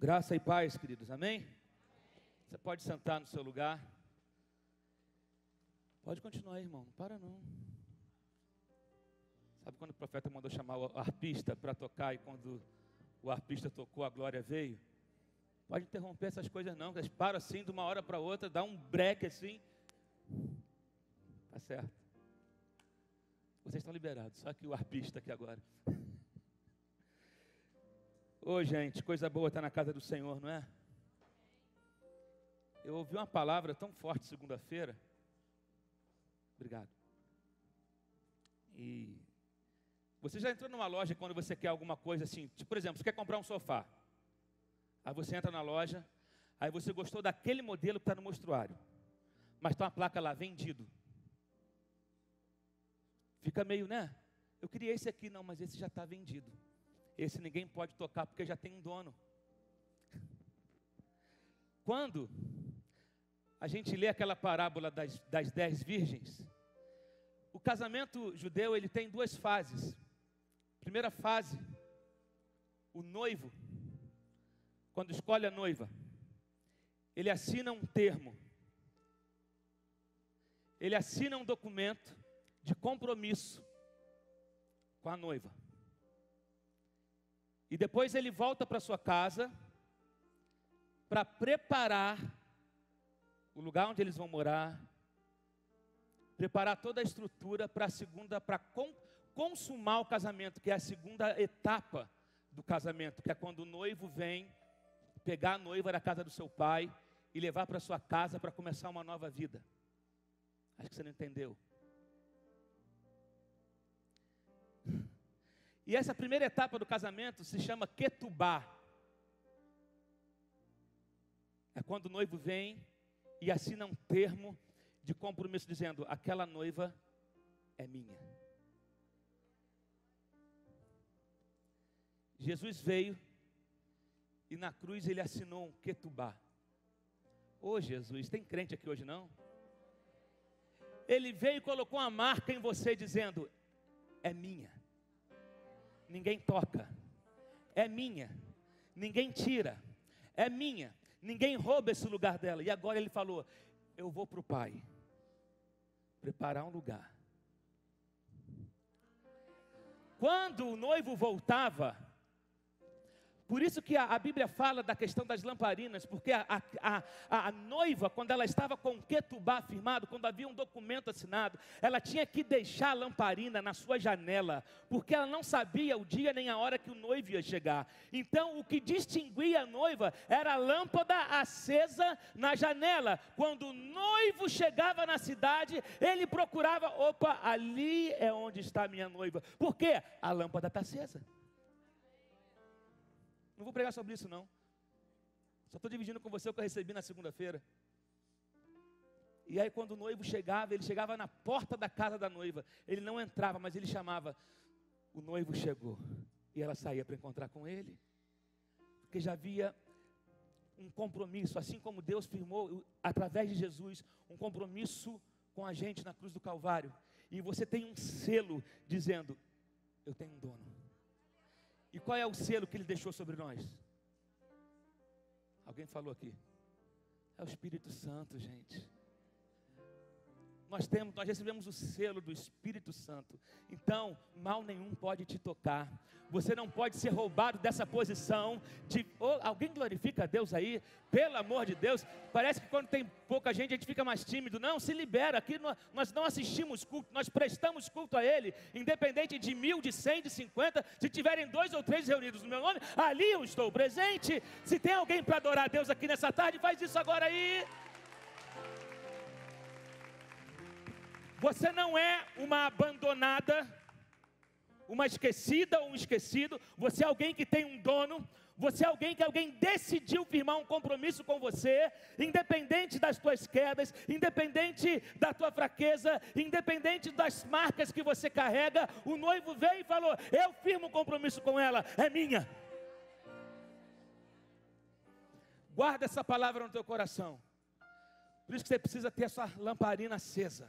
Graça e paz, queridos, amém? Você pode sentar no seu lugar. Pode continuar, irmão, não para não. Sabe quando o profeta mandou chamar o arpista para tocar e quando o arpista tocou, a glória veio? Pode interromper essas coisas não, eles param assim de uma hora para outra, dá um break assim. Tá certo. Vocês estão liberados, só que o arpista aqui agora. Ô gente, coisa boa estar tá na casa do Senhor, não é? Eu ouvi uma palavra tão forte segunda-feira. Obrigado. E você já entrou numa loja quando você quer alguma coisa assim, tipo, por exemplo, você quer comprar um sofá. Aí você entra na loja, aí você gostou daquele modelo que está no mostruário, mas está uma placa lá, vendido. Fica meio, né? Eu queria esse aqui, não, mas esse já está vendido. Esse ninguém pode tocar porque já tem um dono. Quando a gente lê aquela parábola das, das dez virgens, o casamento judeu ele tem duas fases. Primeira fase, o noivo quando escolhe a noiva, ele assina um termo, ele assina um documento de compromisso com a noiva. E depois ele volta para sua casa para preparar o lugar onde eles vão morar, preparar toda a estrutura para a segunda, para consumar o casamento, que é a segunda etapa do casamento, que é quando o noivo vem pegar a noiva da casa do seu pai e levar para sua casa para começar uma nova vida. Acho que você não entendeu. E essa primeira etapa do casamento se chama Ketubá. É quando o noivo vem e assina um termo de compromisso dizendo: aquela noiva é minha. Jesus veio e na cruz ele assinou um ketubá. Ô oh, Jesus, tem crente aqui hoje não? Ele veio e colocou uma marca em você dizendo: é minha. Ninguém toca. É minha. Ninguém tira. É minha. Ninguém rouba esse lugar dela. E agora ele falou: eu vou para o Pai preparar um lugar. Quando o noivo voltava, por isso que a, a, Bíblia fala da questão das lamparinas, porque a, a, a, noiva, quando ela estava com o ketubá firmado, quando havia um documento assinado, ela tinha que deixar a lamparina na sua janela, porque ela não sabia o dia nem a hora que o noivo ia chegar. Então, o que distinguia a noiva era a lâmpada acesa na janela. Quando o noivo chegava na cidade, ele procurava, opa, ali é onde está a minha noiva. Por quê? A lâmpada está acesa. Não vou pregar sobre isso, não. Só estou dividindo com você o que eu recebi na segunda-feira. E aí, quando o noivo chegava, ele chegava na porta da casa da noiva. Ele não entrava, mas ele chamava: O noivo chegou. E ela saía para encontrar com ele. Porque já havia um compromisso, assim como Deus firmou, através de Jesus, um compromisso com a gente na cruz do Calvário. E você tem um selo dizendo: Eu tenho um dono. E qual é o selo que ele deixou sobre nós? Alguém falou aqui. É o Espírito Santo, gente nós temos, nós recebemos o selo do Espírito Santo. Então, mal nenhum pode te tocar. Você não pode ser roubado dessa posição de oh, alguém glorifica a Deus aí, pelo amor de Deus. Parece que quando tem pouca gente a gente fica mais tímido. Não, se libera. Aqui nós não assistimos culto, nós prestamos culto a Ele, independente de mil, de cem, de cinquenta. Se tiverem dois ou três reunidos no meu nome, ali eu estou presente. Se tem alguém para adorar a Deus aqui nessa tarde, faz isso agora aí. Você não é uma abandonada, uma esquecida ou um esquecido. Você é alguém que tem um dono. Você é alguém que alguém decidiu firmar um compromisso com você, independente das tuas quedas, independente da tua fraqueza, independente das marcas que você carrega. O noivo veio e falou: Eu firmo um compromisso com ela, é minha. Guarda essa palavra no teu coração. Por isso que você precisa ter a sua lamparina acesa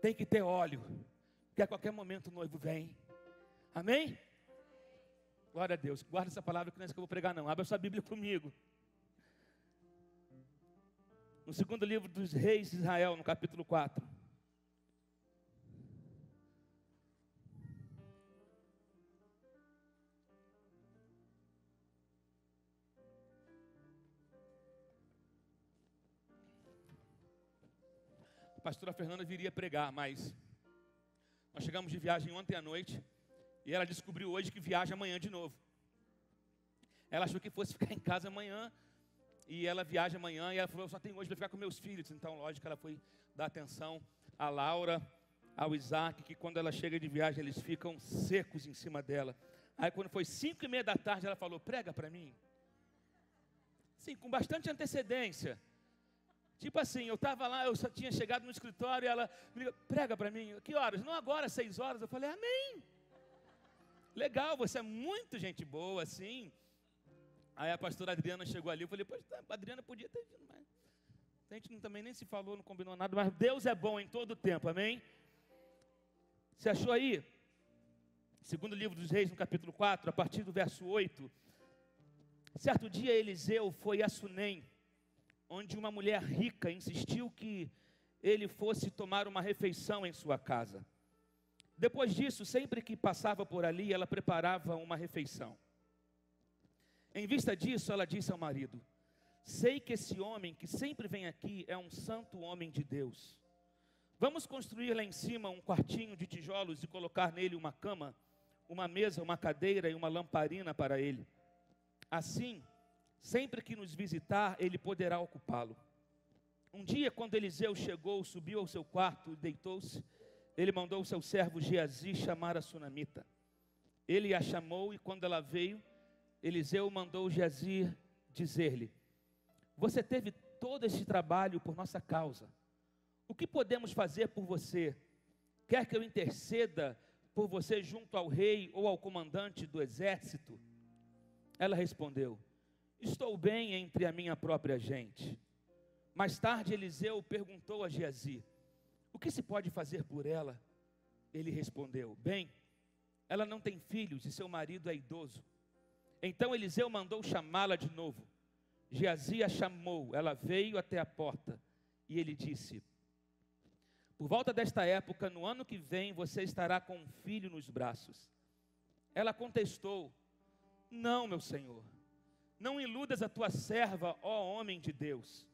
tem que ter óleo, porque a qualquer momento o noivo vem. Amém? Glória a Deus. Guarda essa palavra que não é isso que eu vou pregar, não. Abra sua Bíblia comigo. No segundo livro dos reis de Israel, no capítulo 4. Pastora Fernanda viria pregar, mas nós chegamos de viagem ontem à noite e ela descobriu hoje que viaja amanhã de novo. Ela achou que fosse ficar em casa amanhã e ela viaja amanhã e ela falou: só tenho hoje para ficar com meus filhos. Então, lógico, ela foi dar atenção à Laura, ao Isaac, que quando ela chega de viagem eles ficam secos em cima dela. Aí, quando foi cinco e meia da tarde, ela falou: prega para mim. Sim, com bastante antecedência. Tipo assim, eu estava lá, eu só tinha chegado no escritório e ela me ligou, prega para mim. Que horas? Não agora, seis horas. Eu falei, amém. Legal, você é muito gente boa, assim. Aí a pastora Adriana chegou ali, eu falei, pois a Adriana podia ter vindo, mas a gente também nem se falou, não combinou nada, mas Deus é bom em todo o tempo, amém? Você achou aí? Segundo livro dos reis, no capítulo 4, a partir do verso 8. Certo dia Eliseu foi a Sunem, onde uma mulher rica insistiu que ele fosse tomar uma refeição em sua casa. Depois disso, sempre que passava por ali, ela preparava uma refeição. Em vista disso, ela disse ao marido: Sei que esse homem que sempre vem aqui é um santo homem de Deus. Vamos construir lá em cima um quartinho de tijolos e colocar nele uma cama, uma mesa, uma cadeira e uma lamparina para ele. Assim, sempre que nos visitar, ele poderá ocupá-lo. Um dia, quando Eliseu chegou, subiu ao seu quarto e deitou-se ele mandou o seu servo Geazi chamar a sunamita. Ele a chamou e quando ela veio, Eliseu mandou Geazi dizer-lhe: Você teve todo este trabalho por nossa causa. O que podemos fazer por você? Quer que eu interceda por você junto ao rei ou ao comandante do exército? Ela respondeu: Estou bem entre a minha própria gente. Mais tarde, Eliseu perguntou a Geazi: o que se pode fazer por ela? Ele respondeu: Bem, ela não tem filhos e seu marido é idoso. Então Eliseu mandou chamá-la de novo. Geazi a chamou, ela veio até a porta e ele disse: Por volta desta época, no ano que vem, você estará com um filho nos braços. Ela contestou: Não, meu senhor, não iludas a tua serva, ó homem de Deus.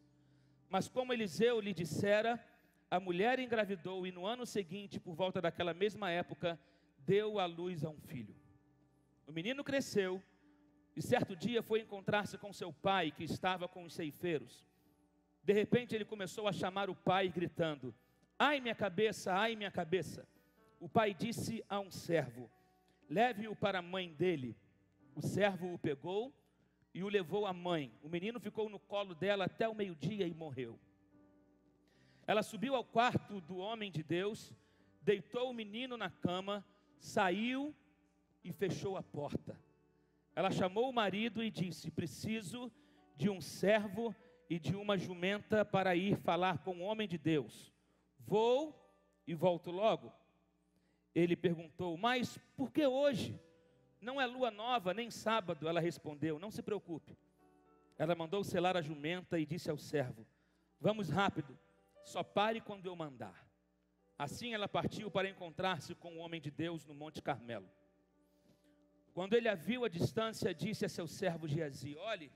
Mas como Eliseu lhe dissera, a mulher engravidou e no ano seguinte, por volta daquela mesma época, deu à luz a um filho. O menino cresceu e certo dia foi encontrar-se com seu pai, que estava com os ceifeiros. De repente ele começou a chamar o pai, gritando: Ai minha cabeça, ai minha cabeça. O pai disse a um servo: Leve-o para a mãe dele. O servo o pegou e o levou à mãe. O menino ficou no colo dela até o meio-dia e morreu. Ela subiu ao quarto do homem de Deus, deitou o menino na cama, saiu e fechou a porta. Ela chamou o marido e disse: Preciso de um servo e de uma jumenta para ir falar com o homem de Deus. Vou e volto logo. Ele perguntou: Mas por que hoje? Não é lua nova, nem sábado. Ela respondeu: Não se preocupe. Ela mandou selar a jumenta e disse ao servo: Vamos rápido só pare quando eu mandar. Assim ela partiu para encontrar-se com o homem de Deus no Monte Carmelo. Quando ele a viu à distância, disse a seu servo Geazi: Olhe,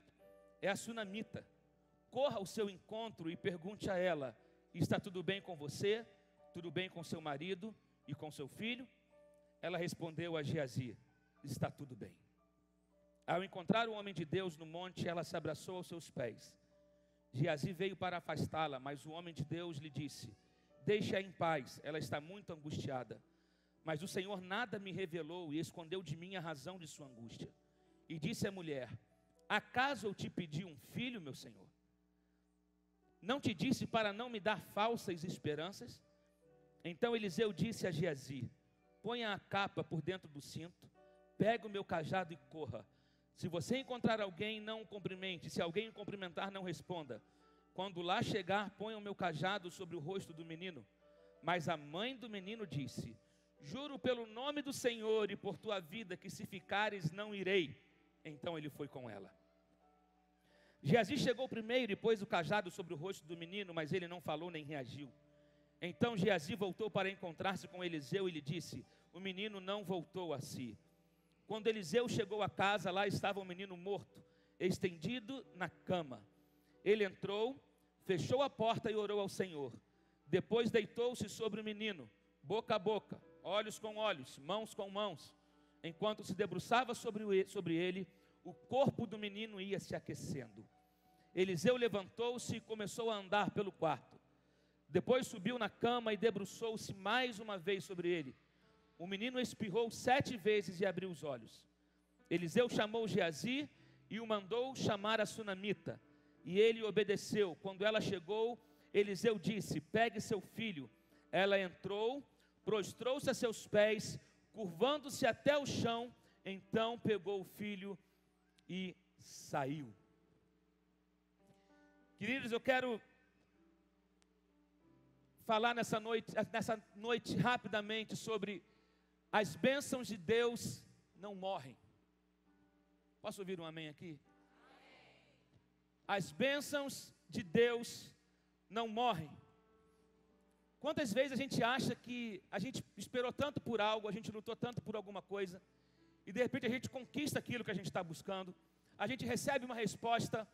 é a sunamita. Corra ao seu encontro e pergunte a ela: Está tudo bem com você? Tudo bem com seu marido e com seu filho? Ela respondeu a Geazi: Está tudo bem. Ao encontrar o homem de Deus no monte, ela se abraçou aos seus pés. Geazi veio para afastá-la, mas o homem de Deus lhe disse: Deixa-a em paz, ela está muito angustiada. Mas o Senhor nada me revelou e escondeu de mim a razão de sua angústia. E disse à mulher: Acaso eu te pedi um filho, meu Senhor? Não te disse para não me dar falsas esperanças? Então Eliseu disse a Geazi: Ponha a capa por dentro do cinto, pegue o meu cajado e corra. Se você encontrar alguém, não o cumprimente. Se alguém o cumprimentar, não responda. Quando lá chegar, ponha o meu cajado sobre o rosto do menino. Mas a mãe do menino disse: Juro pelo nome do Senhor e por tua vida que se ficares não irei. Então ele foi com ela. Geazi chegou primeiro e pôs o cajado sobre o rosto do menino, mas ele não falou nem reagiu. Então Geazi voltou para encontrar-se com Eliseu e lhe disse: O menino não voltou a si. Quando Eliseu chegou à casa, lá estava o menino morto, estendido na cama. Ele entrou, fechou a porta e orou ao Senhor. Depois deitou-se sobre o menino, boca a boca, olhos com olhos, mãos com mãos. Enquanto se debruçava sobre ele, o corpo do menino ia se aquecendo. Eliseu levantou-se e começou a andar pelo quarto. Depois subiu na cama e debruçou-se mais uma vez sobre ele. O menino espirrou sete vezes e abriu os olhos. Eliseu chamou Geazi e o mandou chamar a sunamita. E ele obedeceu. Quando ela chegou, Eliseu disse: Pegue seu filho. Ela entrou, prostrou-se a seus pés, curvando-se até o chão. Então pegou o filho e saiu. Queridos, eu quero falar nessa noite, nessa noite rapidamente sobre as bênçãos de Deus não morrem. Posso ouvir um amém aqui? As bênçãos de Deus não morrem. Quantas vezes a gente acha que a gente esperou tanto por algo, a gente lutou tanto por alguma coisa, e de repente a gente conquista aquilo que a gente está buscando, a gente recebe uma resposta,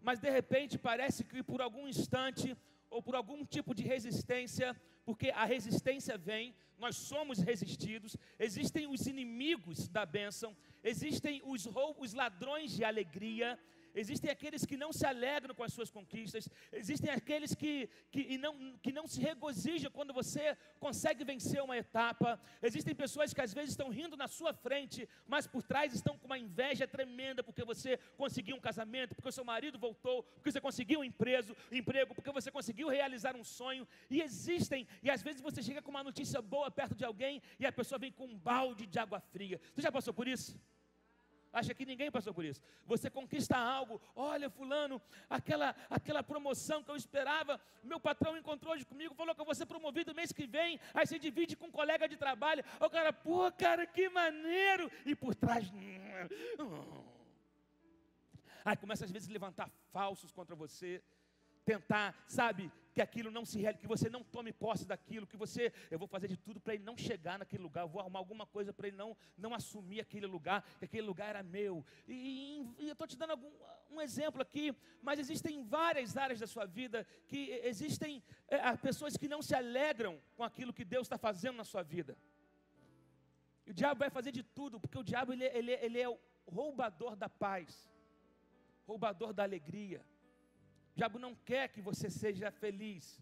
mas de repente parece que por algum instante ou por algum tipo de resistência, porque a resistência vem, nós somos resistidos, existem os inimigos da bênção, existem os roubos, os ladrões de alegria, Existem aqueles que não se alegram com as suas conquistas. Existem aqueles que, que, não, que não se regozijam quando você consegue vencer uma etapa. Existem pessoas que às vezes estão rindo na sua frente, mas por trás estão com uma inveja tremenda porque você conseguiu um casamento, porque o seu marido voltou, porque você conseguiu um emprego, emprego porque você conseguiu realizar um sonho. E existem, e às vezes você chega com uma notícia boa perto de alguém e a pessoa vem com um balde de água fria. Você já passou por isso? Acha que ninguém passou por isso. Você conquista algo. Olha, fulano, aquela, aquela promoção que eu esperava, meu patrão encontrou hoje comigo, falou que eu vou ser promovido mês que vem. Aí você divide com um colega de trabalho. O cara, pô, cara, que maneiro. E por trás. Aí começa às vezes a levantar falsos contra você tentar, sabe, que aquilo não se realize, que você não tome posse daquilo, que você, eu vou fazer de tudo para ele não chegar naquele lugar, eu vou arrumar alguma coisa para ele não, não assumir aquele lugar, que aquele lugar era meu. E, e eu estou te dando algum, um exemplo aqui, mas existem várias áreas da sua vida que existem é, pessoas que não se alegram com aquilo que Deus está fazendo na sua vida. E o diabo vai fazer de tudo, porque o diabo ele, ele, ele é o roubador da paz, roubador da alegria o diabo não quer que você seja feliz.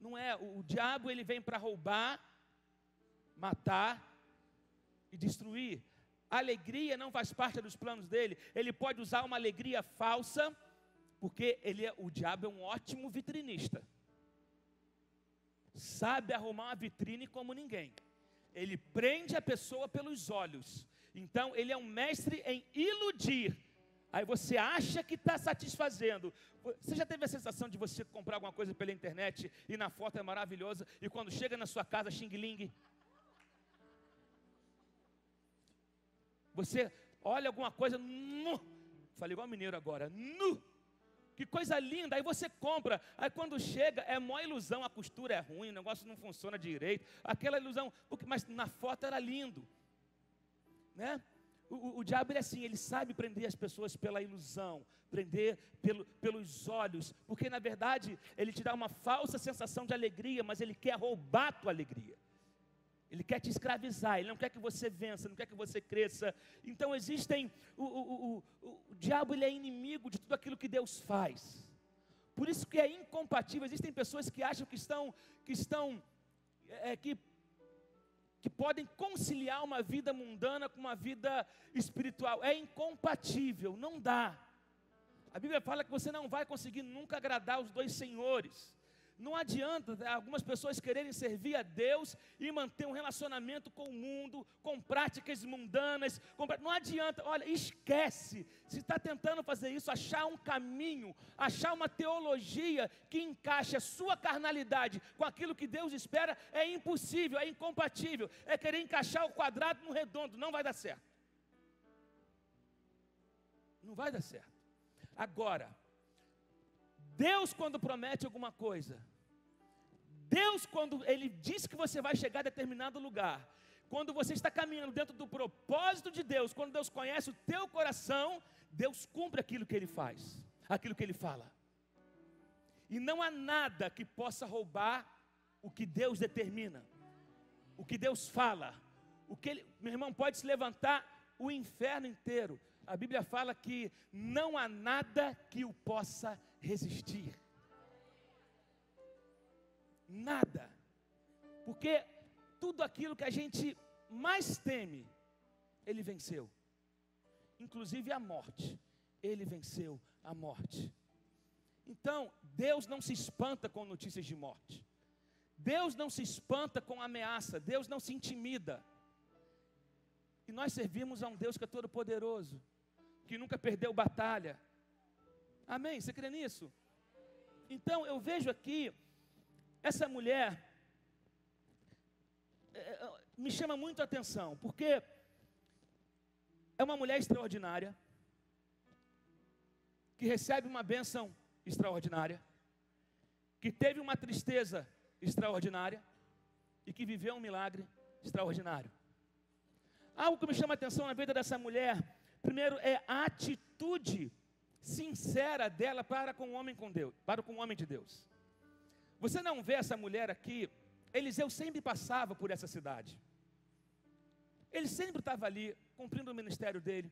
Não é, o, o diabo ele vem para roubar, matar e destruir. A alegria não faz parte dos planos dele. Ele pode usar uma alegria falsa, porque ele é, o diabo é um ótimo vitrinista. Sabe arrumar uma vitrine como ninguém. Ele prende a pessoa pelos olhos. Então, ele é um mestre em iludir Aí você acha que está satisfazendo. Você já teve a sensação de você comprar alguma coisa pela internet e na foto é maravilhosa e quando chega na sua casa, xing-ling? Você olha alguma coisa, nu, falei igual mineiro agora, nu, que coisa linda, aí você compra, aí quando chega é mó ilusão, a costura é ruim, o negócio não funciona direito, aquela ilusão, mas na foto era lindo, né? O, o, diabo é assim, ele sabe prender as pessoas pela ilusão, prender pelo, pelos olhos, porque na verdade ele te dá uma falsa sensação de alegria, mas ele quer roubar a tua alegria. Ele quer te escravizar, ele não quer que você vença, não quer que você cresça. Então existem, o, o, o, o diabo ele é inimigo de tudo aquilo que Deus faz. Por isso que é incompatível. Existem pessoas que acham que estão, que estão, é, que que podem conciliar uma vida mundana com uma vida espiritual. É incompatível, não dá. A Bíblia fala que você não vai conseguir nunca agradar os dois senhores. Não adianta né, algumas pessoas quererem servir a Deus e manter um relacionamento com o mundo, com práticas mundanas. Com... Não adianta, olha, esquece. Se está tentando fazer isso, achar um caminho, achar uma teologia que encaixe a sua carnalidade com aquilo que Deus espera, é impossível, é incompatível. É querer encaixar o quadrado no redondo, não vai dar certo. Não vai dar certo. Agora, Deus, quando promete alguma coisa, Deus, quando Ele diz que você vai chegar a determinado lugar, quando você está caminhando dentro do propósito de Deus, quando Deus conhece o teu coração, Deus cumpre aquilo que Ele faz, aquilo que Ele fala. E não há nada que possa roubar o que Deus determina, o que Deus fala, o que ele, meu irmão, pode se levantar o inferno inteiro. A Bíblia fala que não há nada que o possa resistir. Nada. Porque tudo aquilo que a gente mais teme, ele venceu. Inclusive a morte. Ele venceu a morte. Então, Deus não se espanta com notícias de morte. Deus não se espanta com ameaça. Deus não se intimida. E nós servimos a um Deus que é todo poderoso, que nunca perdeu batalha, Amém? Você crê nisso? Então eu vejo aqui, essa mulher é, é, me chama muito a atenção, porque é uma mulher extraordinária, que recebe uma bênção extraordinária, que teve uma tristeza extraordinária e que viveu um milagre extraordinário. Algo que me chama a atenção na vida dessa mulher, primeiro é a atitude sincera dela para com o homem com Deus, para com o homem de Deus. Você não vê essa mulher aqui, Eliseu sempre passava por essa cidade. Ele sempre estava ali, cumprindo o ministério dele,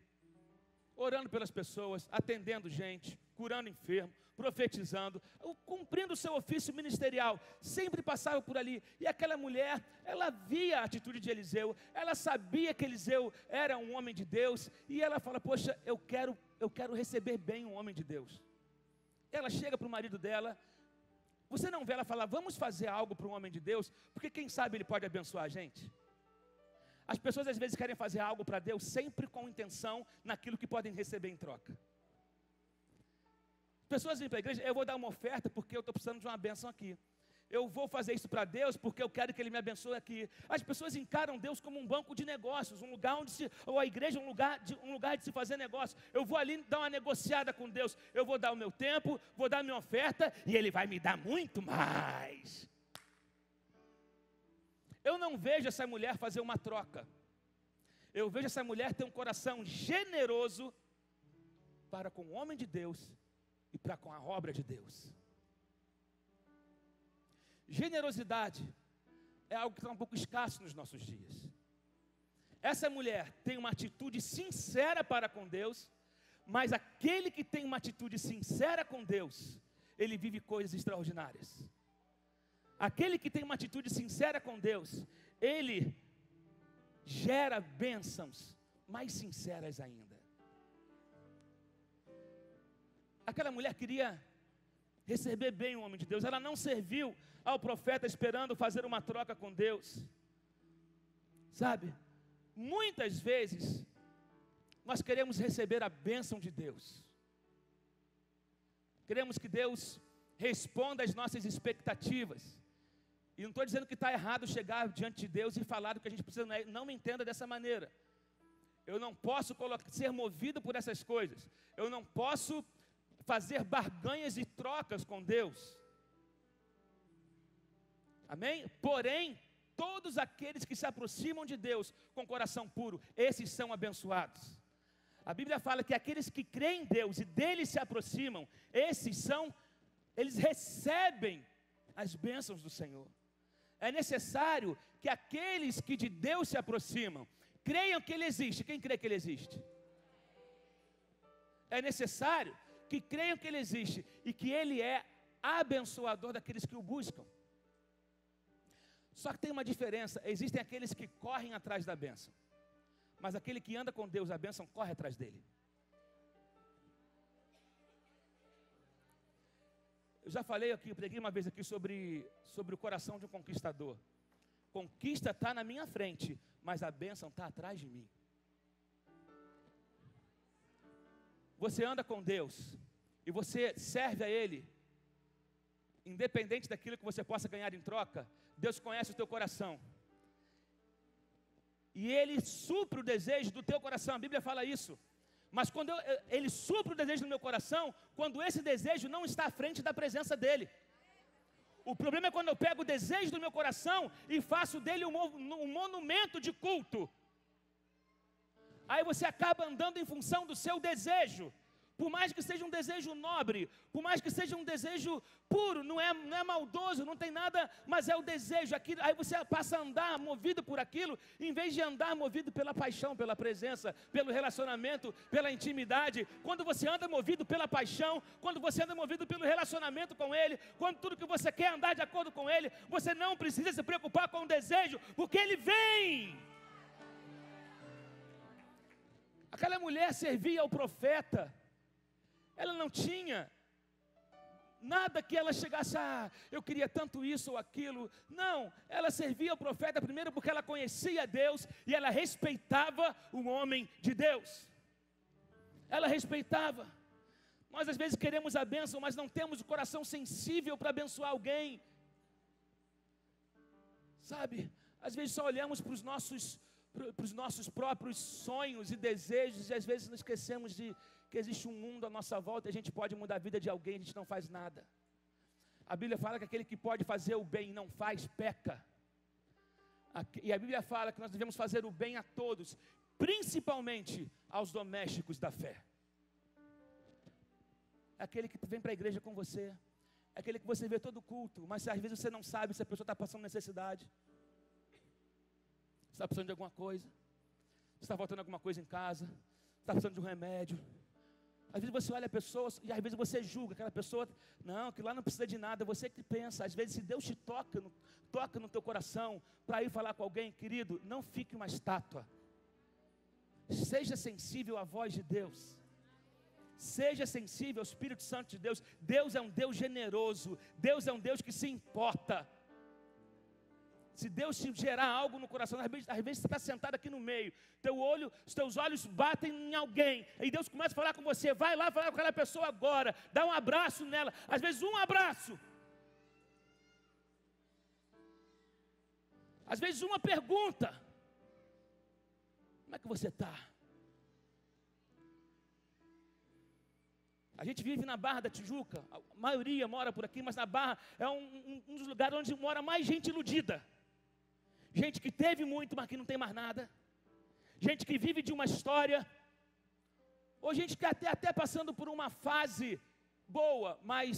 orando pelas pessoas, atendendo gente, curando enfermo, profetizando, cumprindo o seu ofício ministerial, sempre passava por ali. E aquela mulher, ela via a atitude de Eliseu, ela sabia que Eliseu era um homem de Deus, e ela fala: Poxa, eu quero, eu quero receber bem um homem de Deus. Ela chega para o marido dela, você não vê ela falar, vamos fazer algo para um homem de Deus, porque quem sabe ele pode abençoar a gente. As pessoas às vezes querem fazer algo para Deus sempre com intenção naquilo que podem receber em troca. Pessoas vêm para a igreja, eu vou dar uma oferta porque eu estou precisando de uma benção aqui. Eu vou fazer isso para Deus porque eu quero que Ele me abençoe aqui. As pessoas encaram Deus como um banco de negócios, um lugar onde se, ou a igreja um lugar, de, um lugar de se fazer negócio. Eu vou ali dar uma negociada com Deus. Eu vou dar o meu tempo, vou dar a minha oferta e Ele vai me dar muito mais. Eu não vejo essa mulher fazer uma troca. Eu vejo essa mulher ter um coração generoso para com o homem de Deus e para com a obra de Deus. Generosidade é algo que está um pouco escasso nos nossos dias. Essa mulher tem uma atitude sincera para com Deus, mas aquele que tem uma atitude sincera com Deus, ele vive coisas extraordinárias. Aquele que tem uma atitude sincera com Deus, ele gera bênçãos mais sinceras ainda. Aquela mulher queria receber bem o homem de Deus, ela não serviu ao profeta esperando fazer uma troca com Deus. Sabe, muitas vezes nós queremos receber a bênção de Deus, queremos que Deus responda às nossas expectativas. E não estou dizendo que está errado chegar diante de Deus e falar do que a gente precisa, não me entenda dessa maneira. Eu não posso colocar, ser movido por essas coisas. Eu não posso fazer barganhas e trocas com Deus. Amém? Porém, todos aqueles que se aproximam de Deus com coração puro, esses são abençoados. A Bíblia fala que aqueles que creem em Deus e dele se aproximam, esses são, eles recebem as bênçãos do Senhor. É necessário que aqueles que de Deus se aproximam, creiam que Ele existe. Quem crê que Ele existe? É necessário que creiam que Ele existe e que Ele é abençoador daqueles que o buscam. Só que tem uma diferença: existem aqueles que correm atrás da bênção, mas aquele que anda com Deus, a bênção corre atrás dele. Eu já falei aqui, preguei uma vez aqui sobre, sobre o coração de um conquistador. Conquista está na minha frente, mas a bênção está atrás de mim. Você anda com Deus e você serve a Ele, independente daquilo que você possa ganhar em troca, Deus conhece o teu coração. E Ele supre o desejo do teu coração, a Bíblia fala isso. Mas quando eu, Ele supre o desejo do meu coração, quando esse desejo não está à frente da presença dEle. O problema é quando eu pego o desejo do meu coração e faço dele um, um monumento de culto. Aí você acaba andando em função do seu desejo por mais que seja um desejo nobre, por mais que seja um desejo puro, não é, não é maldoso, não tem nada, mas é o desejo, aquilo, aí você passa a andar movido por aquilo, em vez de andar movido pela paixão, pela presença, pelo relacionamento, pela intimidade. Quando você anda movido pela paixão, quando você anda movido pelo relacionamento com Ele, quando tudo que você quer andar de acordo com Ele, você não precisa se preocupar com o desejo, porque Ele vem. Aquela mulher servia ao profeta. Ela não tinha nada que ela chegasse, ah, eu queria tanto isso ou aquilo. Não, ela servia o profeta primeiro porque ela conhecia Deus e ela respeitava o homem de Deus. Ela respeitava. Nós às vezes queremos a bênção, mas não temos o coração sensível para abençoar alguém. Sabe? Às vezes só olhamos para os nossos para os nossos próprios sonhos e desejos, e às vezes nos esquecemos de que existe um mundo à nossa volta e a gente pode mudar a vida de alguém, a gente não faz nada. A Bíblia fala que aquele que pode fazer o bem e não faz, peca. E a Bíblia fala que nós devemos fazer o bem a todos, principalmente aos domésticos da fé. É aquele que vem para a igreja com você, é aquele que você vê todo culto, mas às vezes você não sabe se a pessoa está passando necessidade está precisando de alguma coisa, está faltando alguma coisa em casa, está precisando de um remédio. Às vezes você olha a pessoa e às vezes você julga aquela pessoa, não, que lá não precisa de nada, você que pensa, às vezes se Deus te toca, no, toca no teu coração para ir falar com alguém, querido, não fique uma estátua. Seja sensível à voz de Deus. Seja sensível ao Espírito Santo de Deus. Deus é um Deus generoso. Deus é um Deus que se importa. Se Deus te gerar algo no coração, às vezes, às vezes você está sentado aqui no meio, teu olho, os teus olhos batem em alguém, e Deus começa a falar com você, vai lá falar com aquela pessoa agora, dá um abraço nela, às vezes um abraço. Às vezes uma pergunta. Como é que você está? A gente vive na Barra da Tijuca, a maioria mora por aqui, mas na Barra é um, um, um dos lugares onde mora mais gente iludida gente que teve muito, mas que não tem mais nada, gente que vive de uma história, ou gente que até, até passando por uma fase boa, mas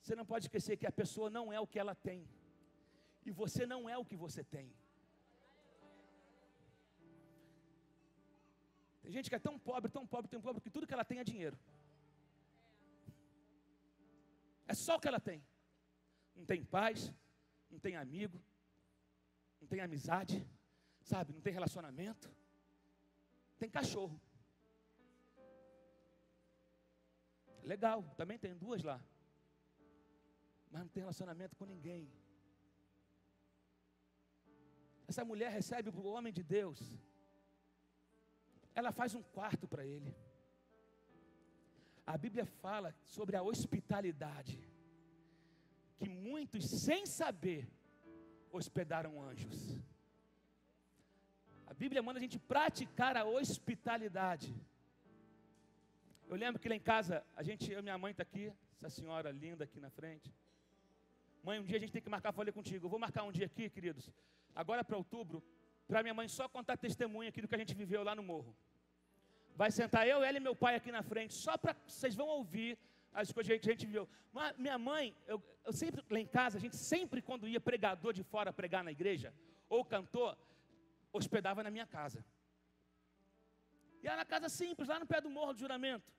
você não pode esquecer que a pessoa não é o que ela tem, e você não é o que você tem. Tem gente que é tão pobre, tão pobre, tão pobre, que tudo que ela tem é dinheiro. É só o que ela tem. Não tem paz, não tem amigo, não tem amizade, sabe? Não tem relacionamento. Tem cachorro. Legal, também tem duas lá. Mas não tem relacionamento com ninguém. Essa mulher recebe o homem de Deus. Ela faz um quarto para ele. A Bíblia fala sobre a hospitalidade que muitos, sem saber, hospedaram anjos. A Bíblia manda a gente praticar a hospitalidade. Eu lembro que lá em casa, a gente, eu minha mãe está aqui, essa senhora linda aqui na frente. Mãe, um dia a gente tem que marcar, falei contigo. Eu vou marcar um dia aqui, queridos, agora para outubro, para minha mãe só contar testemunho aqui do que a gente viveu lá no morro. Vai sentar eu, ela e meu pai aqui na frente, só para vocês vão ouvir as coisas que a gente viu. Mas minha mãe, eu, eu, sempre, lá em casa, a gente sempre, quando ia pregador de fora pregar na igreja, ou cantor, hospedava na minha casa. E era na casa simples, lá no pé do morro do juramento.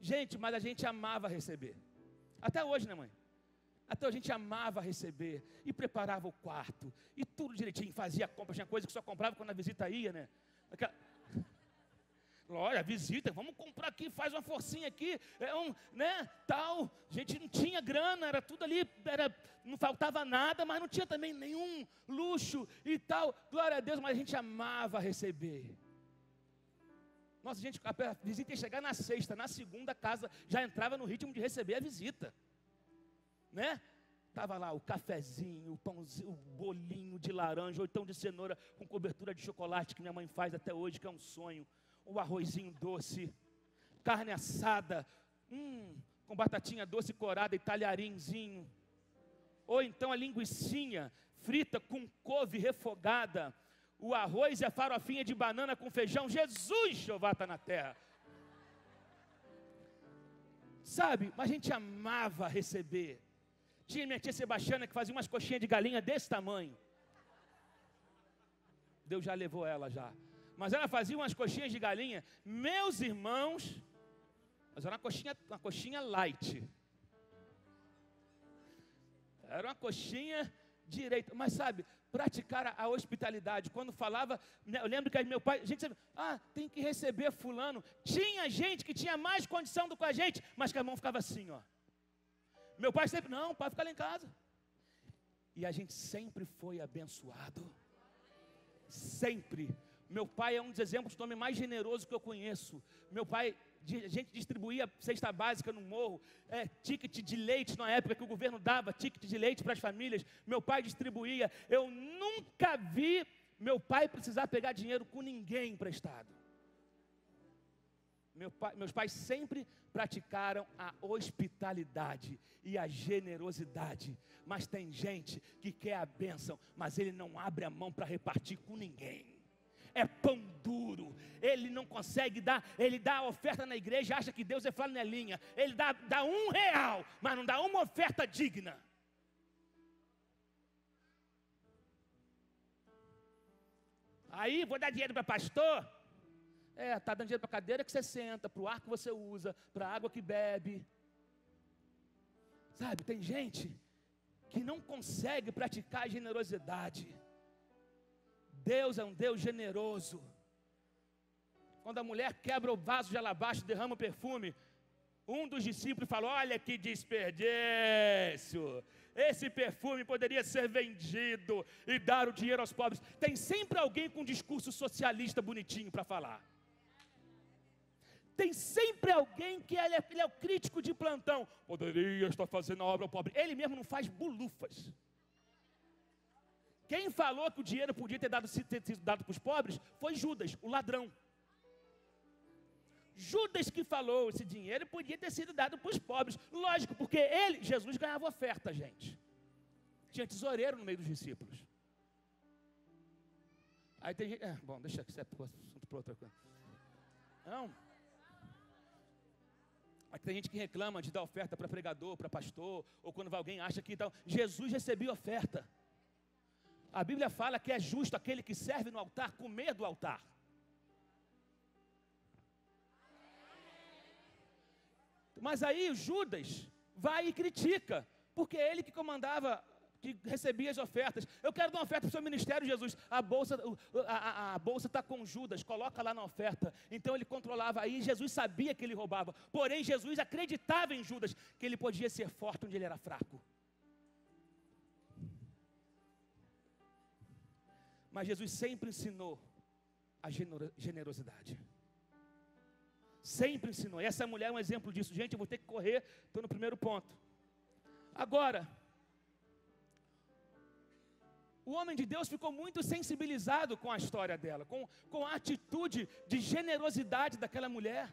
Gente, mas a gente amava receber. Até hoje, né, mãe? Até a gente amava receber e preparava o quarto e tudo direitinho, fazia compra, tinha coisa que só comprava quando a visita ia, né? Aquela... Olha, visita, vamos comprar aqui, faz uma forcinha aqui, é um, né, tal. A gente não tinha grana, era tudo ali, era, não faltava nada, mas não tinha também nenhum luxo e tal. Glória a Deus, mas a gente amava receber. Nossa, gente, a visita ia chegar na sexta, na segunda a casa já entrava no ritmo de receber a visita. Né? Tava lá o cafezinho, o pãozinho, o bolinho de laranja, ou então de cenoura com cobertura de chocolate que minha mãe faz até hoje, que é um sonho. O arrozinho doce, carne assada, hum, com batatinha doce corada e talharinzinho. Ou então a linguiçinha frita com couve refogada o arroz e a farofinha de banana com feijão. Jesus, Jeová está na terra. Sabe, mas a gente amava receber. Tinha minha tia Sebastiana que fazia umas coxinhas de galinha desse tamanho. Deus já levou ela já. Mas ela fazia umas coxinhas de galinha. Meus irmãos, mas era uma coxinha, uma coxinha light. Era uma coxinha direita. Mas sabe, praticar a, hospitalidade. Quando falava, né, eu lembro que meu pai, a gente sempre, ah, tem que receber fulano. Tinha gente que tinha mais condição do que a gente, mas que a mão ficava assim, ó. Meu pai sempre, não, pai fica lá em casa. E a gente sempre foi abençoado. Sempre. Meu pai é um dos exemplos de homem mais generoso que eu conheço. Meu pai a gente distribuía cesta básica no morro, é, ticket de leite na época que o governo dava ticket de leite para as famílias. Meu pai distribuía. Eu nunca vi meu pai precisar pegar dinheiro com ninguém emprestado. Meu pai, meus pais sempre praticaram a hospitalidade e a generosidade. Mas tem gente que quer a bênção, mas ele não abre a mão para repartir com ninguém é pão duro. Ele não consegue dar, ele dá oferta na igreja, acha que Deus é flanelinha. Ele dá, dá um real, mas não dá uma oferta digna. Aí vou dar dinheiro para pastor. É, tá dando dinheiro para a cadeira que você senta, para o ar que você usa, para a água que bebe. Sabe, tem gente que não consegue praticar generosidade. Deus é um Deus generoso. Quando a mulher quebra o vaso de alabastro, derrama o perfume, um dos discípulos falou: Olha que desperdício! Esse perfume poderia ser vendido e dar o dinheiro aos pobres. Tem sempre alguém com um discurso socialista bonitinho para falar. Tem sempre alguém que ele é, ele é o crítico de plantão. Poderia estar fazendo a obra ao pobre. Ele mesmo não faz bulufas. Quem falou que o dinheiro podia ter, dado, ter sido dado para os pobres foi Judas, o ladrão. Judas que falou esse dinheiro podia ter sido dado para os pobres. Lógico, porque ele, Jesus, ganhava oferta, gente. Tinha tesoureiro no meio dos discípulos. Aí tem gente. É, bom, deixa que isso é assunto para outra coisa. Não. Aqui tem gente que reclama de dar oferta para pregador, para pastor, ou quando alguém acha que tal. Jesus recebia oferta. A Bíblia fala que é justo aquele que serve no altar comer do altar. Mas aí Judas vai e critica, porque é ele que comandava, que recebia as ofertas. Eu quero dar uma oferta para o seu ministério, Jesus. A bolsa a, a, a bolsa está com Judas, coloca lá na oferta. Então ele controlava aí. Jesus sabia que ele roubava. Porém, Jesus acreditava em Judas, que ele podia ser forte onde ele era fraco. Mas Jesus sempre ensinou a generosidade. Sempre ensinou. E essa mulher é um exemplo disso. Gente, eu vou ter que correr, estou no primeiro ponto. Agora, o homem de Deus ficou muito sensibilizado com a história dela, com, com a atitude de generosidade daquela mulher.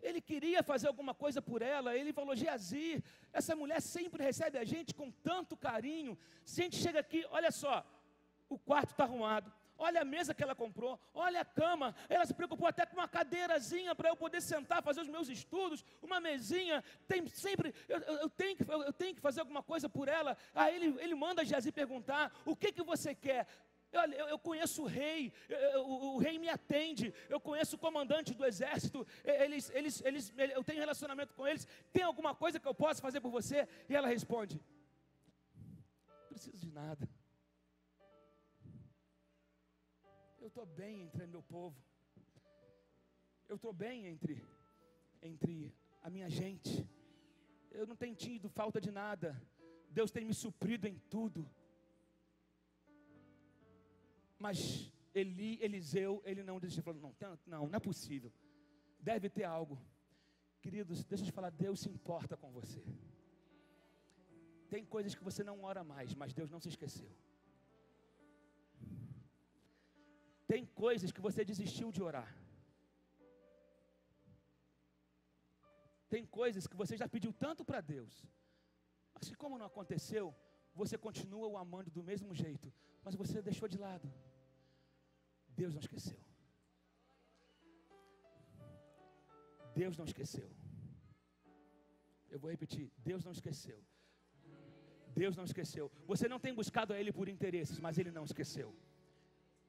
Ele queria fazer alguma coisa por ela, ele falou: Geazi, essa mulher sempre recebe a gente com tanto carinho. Se a gente chega aqui, olha só, o quarto está arrumado. Olha a mesa que ela comprou, olha a cama. Ela se preocupou até com uma cadeirazinha para eu poder sentar, fazer os meus estudos, uma mesinha. Tem sempre, eu, eu, tenho, que, eu, eu tenho que fazer alguma coisa por ela. Aí ele, ele manda a Jazi perguntar: o que, que você quer? Olha, eu, eu, conheço o rei, eu, o, o, rei me atende, eu conheço o comandante do exército, eles, eles, eles, eu tenho relacionamento com eles, tem alguma coisa que eu possa fazer por você? E ela responde: não preciso de nada. Eu estou bem entre meu povo. Eu estou bem entre, entre a minha gente. Eu não tenho tido falta de nada. Deus tem me suprido em tudo. Mas Eli, Eliseu, ele não desistiu. Falou: não, não, não é possível. Deve ter algo. Queridos, deixa eu te falar, Deus se importa com você. Tem coisas que você não ora mais, mas Deus não se esqueceu. Tem coisas que você desistiu de orar. Tem coisas que você já pediu tanto para Deus. Assim como não aconteceu, você continua o amando do mesmo jeito, mas você deixou de lado. Deus não esqueceu. Deus não esqueceu. Eu vou repetir: Deus não esqueceu. Deus não esqueceu. Você não tem buscado a Ele por interesses, mas Ele não esqueceu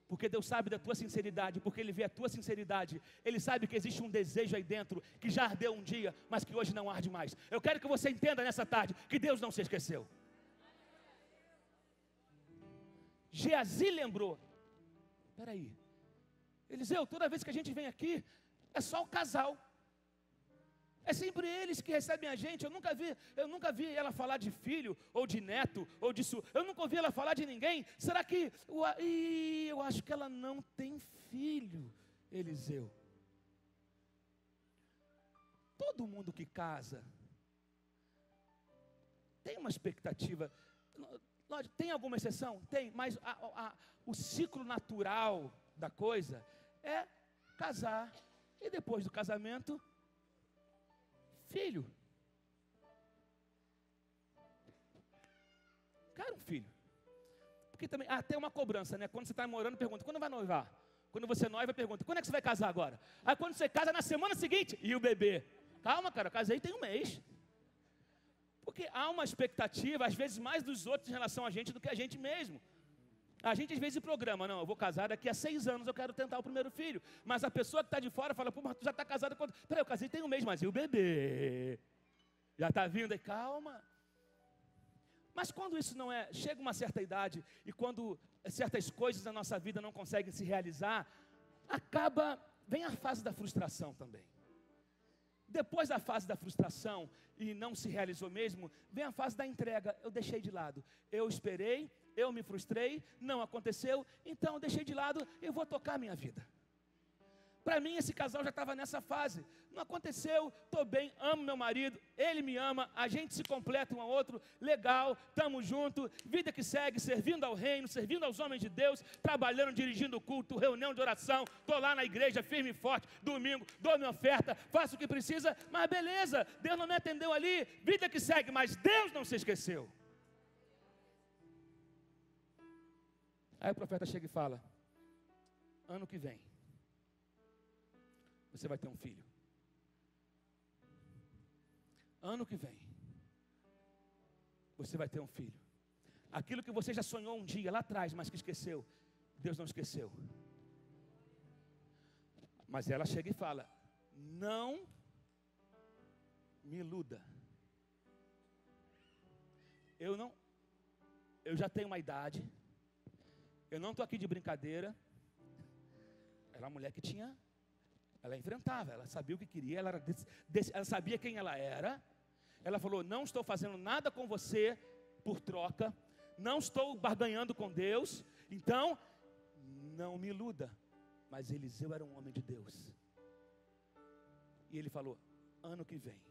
porque Deus sabe da tua sinceridade, porque Ele vê a tua sinceridade, Ele sabe que existe um desejo aí dentro que já ardeu um dia, mas que hoje não arde mais. Eu quero que você entenda nessa tarde que Deus não se esqueceu. Geazi lembrou. Peraí, Eliseu, toda vez que a gente vem aqui, é só o casal. É sempre eles que recebem a gente. Eu nunca vi, eu nunca vi ela falar de filho ou de neto ou disso. Eu nunca ouvi ela falar de ninguém. Será que Ih, eu acho que ela não tem filho, Eliseu? Todo mundo que casa tem uma expectativa. Tem alguma exceção? Tem, mas a, a, o ciclo natural da coisa é casar e depois do casamento filho. Cara, um filho. Porque também, ah, tem uma cobrança, né? Quando você está namorando, pergunta, quando vai noivar? Quando você noiva, pergunta, quando é que você vai casar agora? Aí quando você casa, na semana seguinte, e o bebê? Calma, cara, casei tem um mês. Porque há uma expectativa, às vezes mais dos outros em relação a gente do que a gente mesmo. A gente às vezes programa, não, eu vou casar daqui a seis anos, eu quero tentar o primeiro filho. Mas a pessoa que está de fora fala, pô, mas tu já está casada quando. Peraí, eu casei tem um mês, mas e o bebê? Já está vindo aí, calma. Mas quando isso não é, chega uma certa idade e quando certas coisas na nossa vida não conseguem se realizar, acaba, vem a fase da frustração também. Depois da fase da frustração e não se realizou mesmo, vem a fase da entrega. Eu deixei de lado. Eu esperei, eu me frustrei, não aconteceu, então deixei de lado e vou tocar a minha vida. Para mim, esse casal já estava nessa fase. Não aconteceu, estou bem, amo meu marido, ele me ama, a gente se completa um ao outro, legal, estamos juntos, vida que segue, servindo ao reino, servindo aos homens de Deus, trabalhando, dirigindo o culto, reunião de oração, estou lá na igreja, firme e forte, domingo, dou minha oferta, faço o que precisa, mas beleza, Deus não me atendeu ali, vida que segue, mas Deus não se esqueceu. Aí o profeta chega e fala: Ano que vem, você vai ter um filho. Ano que vem, você vai ter um filho. Aquilo que você já sonhou um dia lá atrás, mas que esqueceu, Deus não esqueceu. Mas ela chega e fala: Não me iluda. Eu não, eu já tenho uma idade eu não estou aqui de brincadeira. Era uma mulher que tinha, ela enfrentava, ela sabia o que queria, ela, desse, desse, ela sabia quem ela era. Ela falou: Não estou fazendo nada com você por troca, não estou barganhando com Deus, então não me iluda. Mas Eliseu era um homem de Deus. E ele falou: Ano que vem,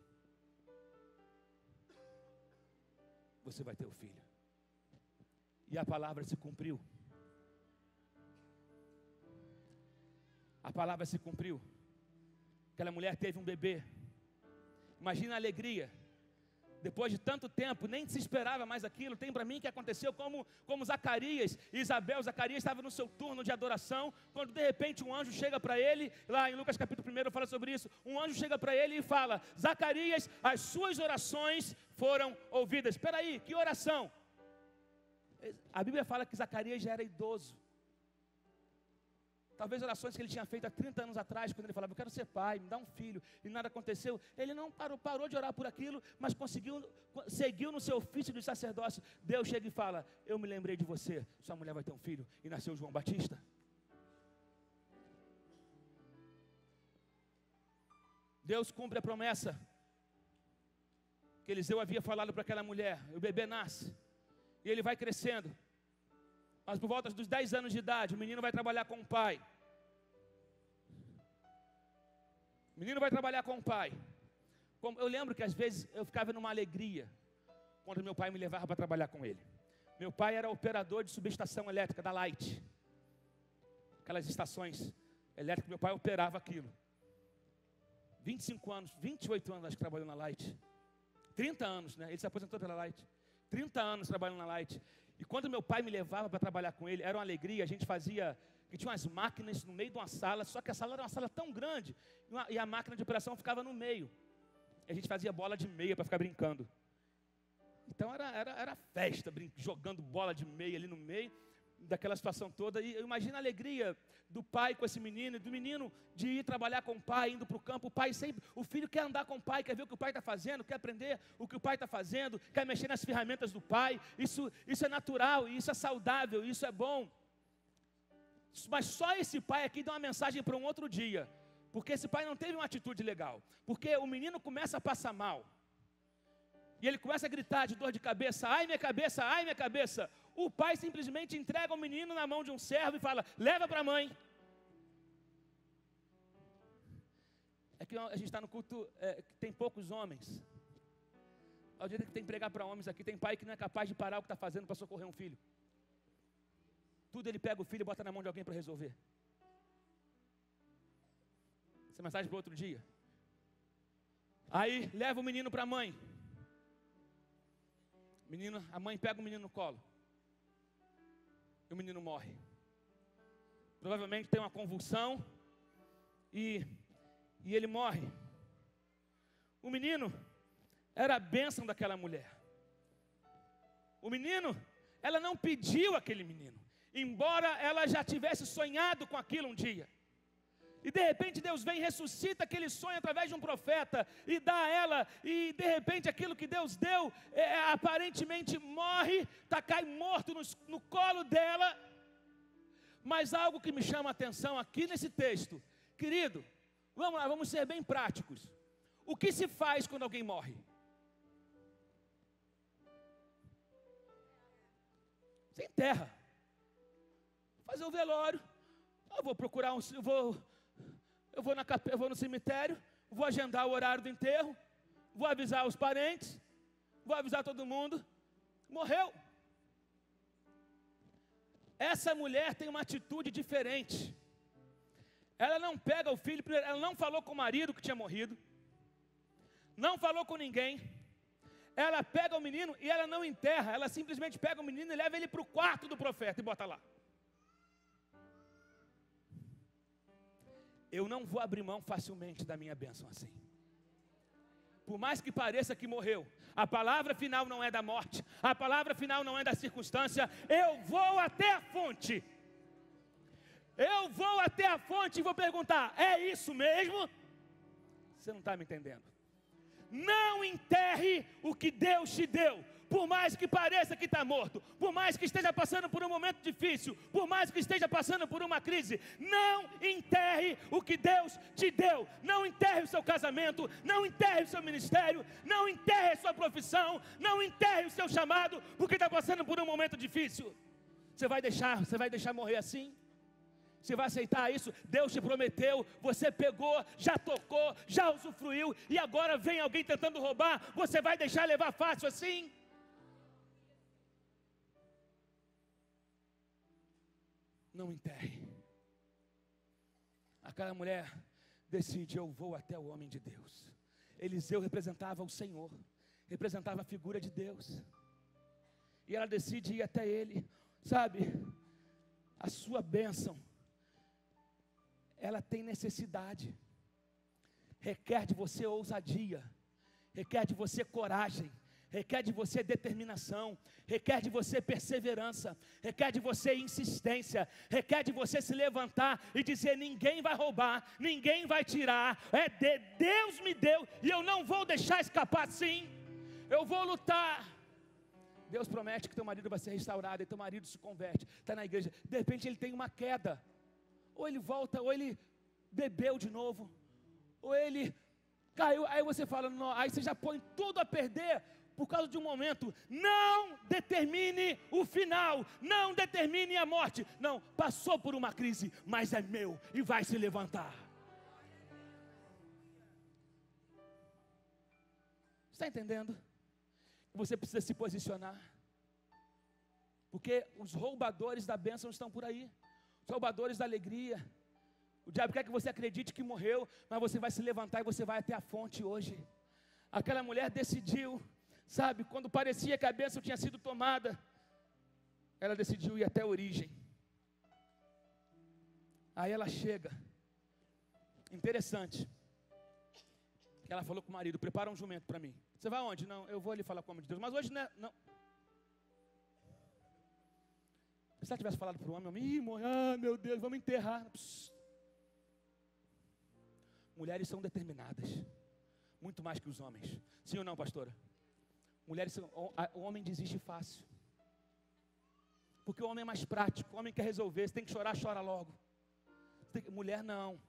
você vai ter o filho. E a palavra se cumpriu. A palavra se cumpriu. Aquela mulher teve um bebê. Imagina a alegria. Depois de tanto tempo, nem se esperava mais aquilo. Tem para mim que aconteceu como, como Zacarias e Isabel. Zacarias estava no seu turno de adoração, quando de repente um anjo chega para ele, lá em Lucas capítulo 1 fala sobre isso. Um anjo chega para ele e fala: Zacarias, as suas orações foram ouvidas. Espera aí, que oração? A Bíblia fala que Zacarias já era idoso. Talvez orações que ele tinha feito há 30 anos atrás, quando ele falava, eu quero ser pai, me dá um filho, e nada aconteceu. Ele não parou, parou de orar por aquilo, mas conseguiu, seguiu no seu ofício de sacerdócio. Deus chega e fala: Eu me lembrei de você, sua mulher vai ter um filho, e nasceu João Batista. Deus cumpre a promessa que Eliseu havia falado para aquela mulher: o bebê nasce, e ele vai crescendo. Mas por volta dos 10 anos de idade, o menino vai trabalhar com o pai. O menino vai trabalhar com o pai. Eu lembro que às vezes eu ficava numa alegria quando meu pai me levava para trabalhar com ele. Meu pai era operador de subestação elétrica da Light. Aquelas estações elétricas, meu pai operava aquilo. 25 anos, 28 anos acho que trabalhou na Light. 30 anos, né? Ele se aposentou pela Light. 30 anos trabalhando na Light. E quando meu pai me levava para trabalhar com ele, era uma alegria, a gente fazia, que tinha umas máquinas no meio de uma sala, só que a sala era uma sala tão grande, e a máquina de operação ficava no meio. E a gente fazia bola de meia para ficar brincando. Então era, era, era festa, jogando bola de meia ali no meio daquela situação toda. E imagina a alegria do pai com esse menino, do menino de ir trabalhar com o pai, indo para o campo. O pai sempre, o filho quer andar com o pai, quer ver o que o pai está fazendo, quer aprender o que o pai está fazendo, quer mexer nas ferramentas do pai. Isso, isso é natural, isso é saudável, isso é bom. Mas só esse pai aqui dá uma mensagem para um outro dia. Porque esse pai não teve uma atitude legal. Porque o menino começa a passar mal. E ele começa a gritar de dor de cabeça: ai minha cabeça, ai minha cabeça o pai simplesmente entrega o menino na mão de um servo e fala: leva para a mãe. É que a gente está no culto é, que tem poucos homens. Ao dia que tem que pregar para homens aqui, tem pai que não é capaz de parar o que está fazendo para socorrer um filho. Tudo ele pega o filho e bota na mão de alguém para resolver. Essa mensagem para outro dia. Aí leva o menino para a mãe. Menino, a mãe pega o menino no colo e o menino morre. Provavelmente tem uma convulsão e, e ele morre. O menino era a bênção daquela mulher. O menino, ela não pediu aquele menino, embora ela já tivesse sonhado com aquilo um dia. E de repente Deus vem e ressuscita aquele sonho através de um profeta e dá a ela, e de repente aquilo que Deus deu é, é aparentemente morre, está cai morto no, no colo dela. Mas algo que me chama a atenção aqui nesse texto, querido, vamos lá, vamos ser bem práticos. O que se faz quando alguém morre? Você enterra. Fazer o velório. Eu vou procurar um. Eu vou eu vou, na, eu vou no cemitério, vou agendar o horário do enterro, vou avisar os parentes, vou avisar todo mundo. Morreu. Essa mulher tem uma atitude diferente. Ela não pega o filho, ela não falou com o marido que tinha morrido, não falou com ninguém. Ela pega o menino e ela não enterra, ela simplesmente pega o menino e leva ele para o quarto do profeta e bota lá. Eu não vou abrir mão facilmente da minha bênção assim. Por mais que pareça que morreu, a palavra final não é da morte, a palavra final não é da circunstância, eu vou até a fonte. Eu vou até a fonte e vou perguntar: é isso mesmo? Você não está me entendendo. Não enterre o que Deus te deu, por mais que pareça que está morto, por mais que esteja passando por um momento difícil, por mais que esteja passando por uma crise, não enterre o que Deus te deu, não enterre o seu casamento, não enterre o seu ministério, não enterre a sua profissão, não enterre o seu chamado, porque está passando por um momento difícil. Você vai deixar, você vai deixar morrer assim? Você vai aceitar isso? Deus te prometeu, você pegou, já tocou, já usufruiu, e agora vem alguém tentando roubar, você vai deixar levar fácil assim? Não enterre. Aquela mulher decide: eu vou até o homem de Deus. Eliseu representava o Senhor, representava a figura de Deus. E ela decide ir até ele, sabe? A sua bênção, ela tem necessidade, requer de você ousadia, requer de você coragem, requer de você determinação, requer de você perseverança, requer de você insistência, requer de você se levantar e dizer: ninguém vai roubar, ninguém vai tirar, é de, Deus me deu e eu não vou deixar escapar assim, eu vou lutar. Deus promete que teu marido vai ser restaurado e teu marido se converte, está na igreja, de repente ele tem uma queda, ou ele volta, ou ele bebeu de novo, ou ele Caiu, aí você fala, não, aí você já põe tudo a perder por causa de um momento. Não determine o final, não determine a morte. Não, passou por uma crise, mas é meu e vai se levantar. Está entendendo? Você precisa se posicionar. Porque os roubadores da bênção estão por aí. Os roubadores da alegria. O diabo quer que você acredite que morreu, mas você vai se levantar e você vai até a fonte hoje. Aquela mulher decidiu, sabe, quando parecia que a bênção tinha sido tomada, ela decidiu ir até a origem. Aí ela chega. Interessante. Ela falou com o marido: prepara um jumento para mim. Você vai aonde? Não, eu vou ali falar com o homem de Deus. Mas hoje não. É, não. Se ela tivesse falado para o homem, homem, ah, meu Deus, vamos enterrar. Mulheres são determinadas, muito mais que os homens. Sim ou não, pastora? Mulheres o homem desiste fácil. Porque o homem é mais prático, o homem quer resolver, se tem que chorar, chora logo. Que, mulher não.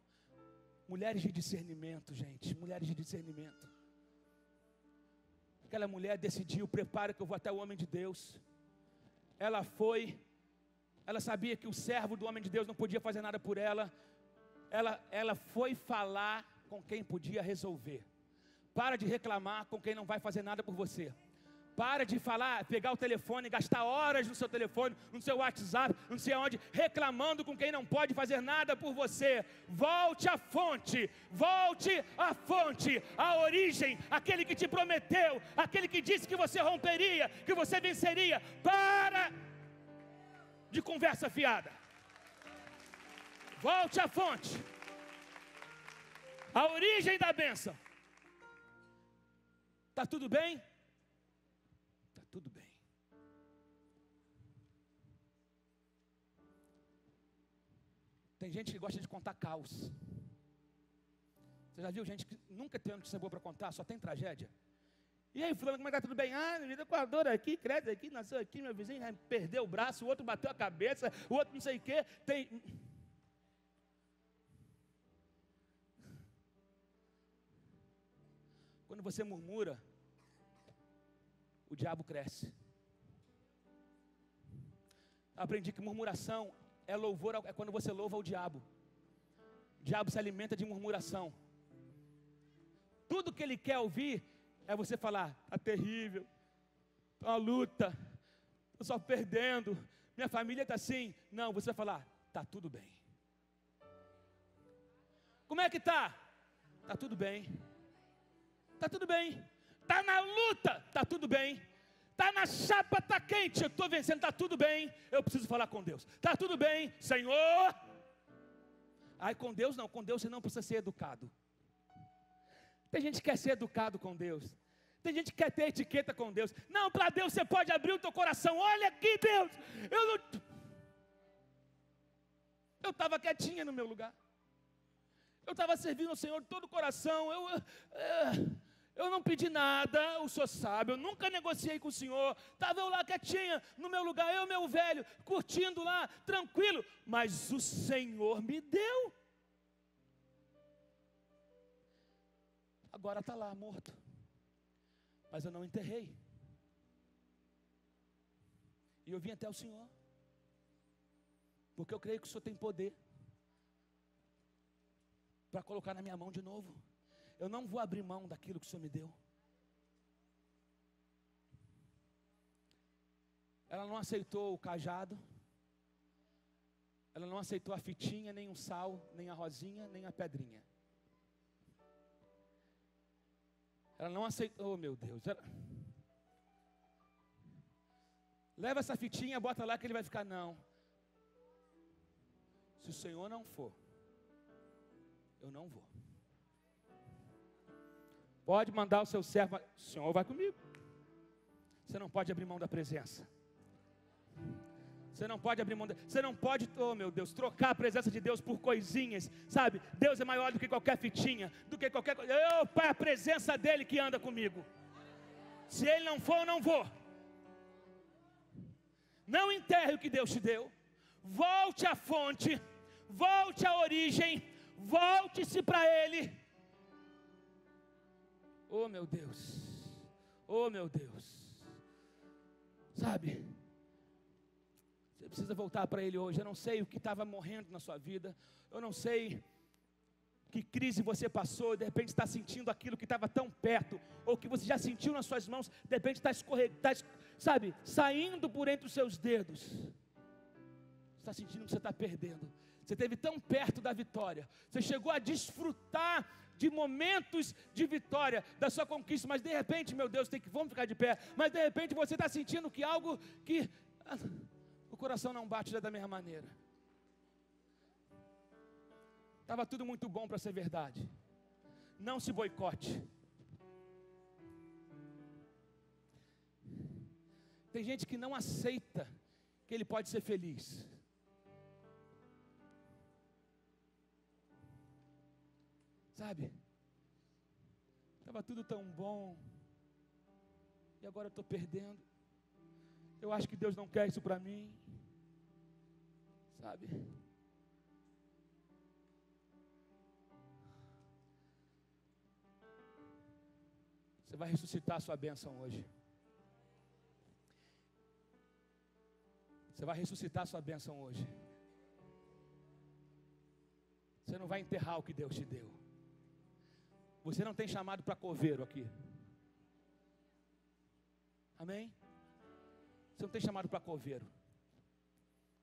Mulheres de discernimento, gente, mulheres de discernimento. Aquela mulher decidiu, prepara que eu vou até o homem de Deus. Ela foi, ela sabia que o servo do homem de Deus não podia fazer nada por ela, ela, ela foi falar com quem podia resolver. Para de reclamar com quem não vai fazer nada por você. Para de falar, pegar o telefone, gastar horas no seu telefone, no seu WhatsApp, não sei aonde, reclamando com quem não pode fazer nada por você. Volte à fonte, volte à fonte, à origem, aquele que te prometeu, aquele que disse que você romperia, que você venceria. Para de conversa fiada. Volte à fonte. A origem da bênção. Está tudo bem? Está tudo bem. Tem gente que gosta de contar caos. Você já viu gente que nunca tem notícia boa para contar, só tem tragédia? E aí, fulano, como é que tá tudo bem? Ah, minha vida com a dor aqui, crédito aqui, nasceu aqui, meu vizinho perdeu o braço, o outro bateu a cabeça, o outro não sei o quê. Tem. Quando você murmura, o diabo cresce. Aprendi que murmuração é louvor, é quando você louva o diabo. O diabo se alimenta de murmuração. Tudo que ele quer ouvir é você falar: está terrível, está uma luta, estou só perdendo, minha família está assim. Não, você vai falar: está tudo bem. Como é que está? Está tudo bem está tudo bem. Está na luta, está tudo bem. Está na chapa, está quente, eu estou vencendo, está tudo bem. Eu preciso falar com Deus. Está tudo bem, Senhor. Aí com Deus não, com Deus você não precisa ser educado. Tem gente que quer ser educado com Deus. Tem gente que quer ter etiqueta com Deus. Não, para Deus você pode abrir o teu coração. Olha aqui, Deus. Eu não. Eu estava quietinha no meu lugar. Eu estava servindo ao Senhor de todo o coração. Eu, eu, eu eu não pedi nada, o senhor sabe, eu nunca negociei com o senhor. Estava eu lá quietinha, no meu lugar, eu, meu velho, curtindo lá, tranquilo. Mas o Senhor me deu. Agora está lá, morto. Mas eu não enterrei. E eu vim até o Senhor. Porque eu creio que o Senhor tem poder para colocar na minha mão de novo. Eu não vou abrir mão daquilo que o Senhor me deu. Ela não aceitou o cajado. Ela não aceitou a fitinha, nem o sal, nem a rosinha, nem a pedrinha. Ela não aceitou, oh, meu Deus. Ela... Leva essa fitinha, bota lá que ele vai ficar. Não. Se o Senhor não for, eu não vou. Pode mandar o seu servo, o Senhor vai comigo. Você não pode abrir mão da presença. Você não pode abrir mão, da, você não pode, oh meu Deus, trocar a presença de Deus por coisinhas, sabe? Deus é maior do que qualquer fitinha, do que qualquer coisa. Oh, Pai, a presença dele que anda comigo. Se ele não for, eu não vou. Não enterre o que Deus te deu. Volte à fonte, volte à origem, volte-se para ele Oh meu Deus, oh meu Deus, sabe? Você precisa voltar para Ele hoje. Eu não sei o que estava morrendo na sua vida, eu não sei que crise você passou, de repente está sentindo aquilo que estava tão perto, ou que você já sentiu nas suas mãos, de repente está escorregando, está, sabe, saindo por entre os seus dedos. Está sentindo que você está perdendo. Você esteve tão perto da vitória. Você chegou a desfrutar de momentos de vitória da sua conquista, mas de repente, meu Deus, tem que vamos ficar de pé. Mas de repente você está sentindo que algo que ah, o coração não bate da mesma maneira. Estava tudo muito bom para ser verdade. Não se boicote. Tem gente que não aceita que ele pode ser feliz. Sabe? Estava tudo tão bom. E agora eu estou perdendo. Eu acho que Deus não quer isso para mim. Sabe? Você vai ressuscitar a sua bênção hoje. Você vai ressuscitar a sua bênção hoje. Você não vai enterrar o que Deus te deu. Você não tem chamado para coveiro aqui. Amém? Você não tem chamado para coveiro.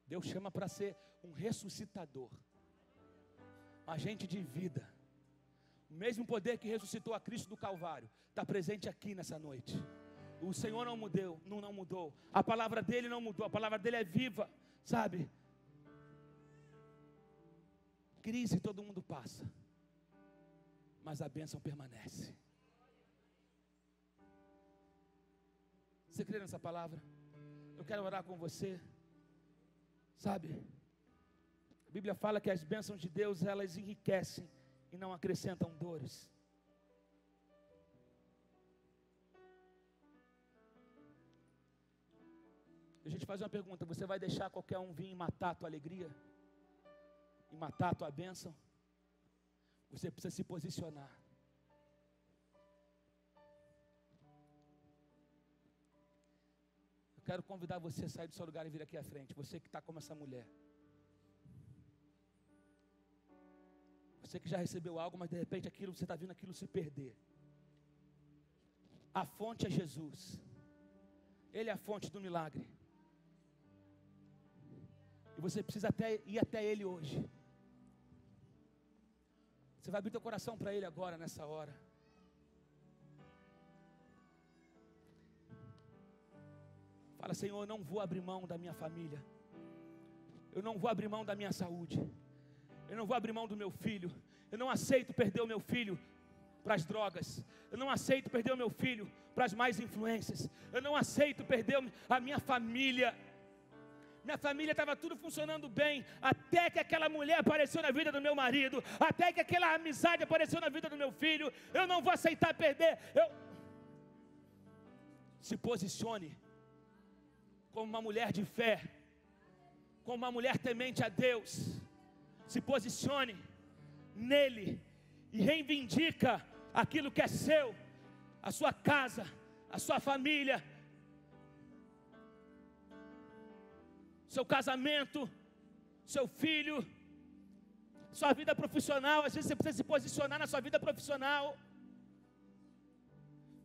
Deus chama para ser um ressuscitador, um agente de vida. O mesmo poder que ressuscitou a Cristo do Calvário está presente aqui nessa noite. O Senhor não mudou, não, não mudou. A palavra dele não mudou. A palavra dele é viva, sabe? Crise todo mundo passa, mas a bênção permanece. Você crê nessa palavra? Eu quero orar com você. Sabe? A Bíblia fala que as bênçãos de Deus elas enriquecem e não acrescentam dores. Deixa eu te fazer uma pergunta: você vai deixar qualquer um vir e matar a tua alegria? E matar a tua bênção? Você precisa se posicionar. Eu quero convidar você a sair do seu lugar e vir aqui à frente. Você que está como essa mulher. Você que já recebeu algo, mas de repente aquilo, você está vendo aquilo se perder. A fonte é Jesus. Ele é a fonte do milagre. E você precisa até ir até Ele hoje. Você vai abrir teu coração para Ele agora, nessa hora. Fala, Senhor, eu não vou abrir mão da minha família. Eu não vou abrir mão da minha saúde. Eu não vou abrir mão do meu filho. Eu não aceito perder o meu filho para as drogas. Eu não aceito perder o meu filho para as mais influências. Eu não aceito perder a minha família. Minha família estava tudo funcionando bem, até que aquela mulher apareceu na vida do meu marido, até que aquela amizade apareceu na vida do meu filho. Eu não vou aceitar perder. Eu... Se posicione como uma mulher de fé, como uma mulher temente a Deus se posicione nele e reivindica aquilo que é seu, a sua casa, a sua família, seu casamento, seu filho, sua vida profissional. Às vezes você precisa se posicionar na sua vida profissional.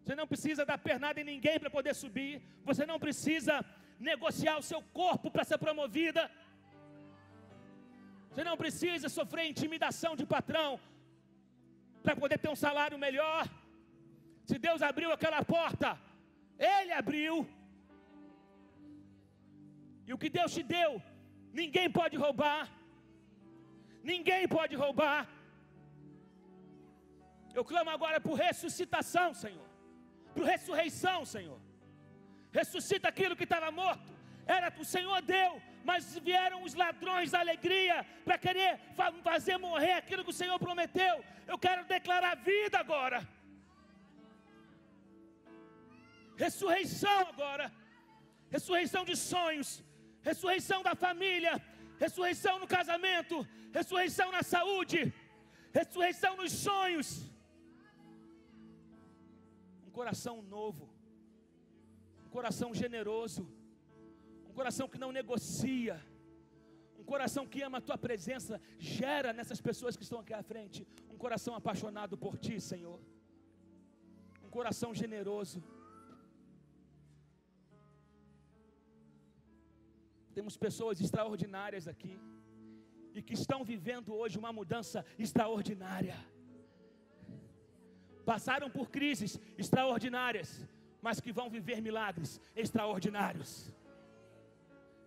Você não precisa dar pernada em ninguém para poder subir. Você não precisa negociar o seu corpo para ser promovida. Você não precisa sofrer intimidação de patrão para poder ter um salário melhor. Se Deus abriu aquela porta, Ele abriu. E o que Deus te deu, ninguém pode roubar. Ninguém pode roubar. Eu clamo agora por ressuscitação, Senhor. Por ressurreição, Senhor. Ressuscita aquilo que estava morto. Era o Senhor deu, mas vieram os ladrões da alegria para querer fazer morrer aquilo que o Senhor prometeu. Eu quero declarar vida agora. Ressurreição agora. Ressurreição de sonhos, ressurreição da família, ressurreição no casamento, ressurreição na saúde, ressurreição nos sonhos. coração novo, um coração generoso, um coração que não negocia, um coração que ama a tua presença, gera nessas pessoas que estão aqui à frente, um coração apaixonado por ti, Senhor, um coração generoso. Temos pessoas extraordinárias aqui e que estão vivendo hoje uma mudança extraordinária. Passaram por crises extraordinárias, mas que vão viver milagres extraordinários.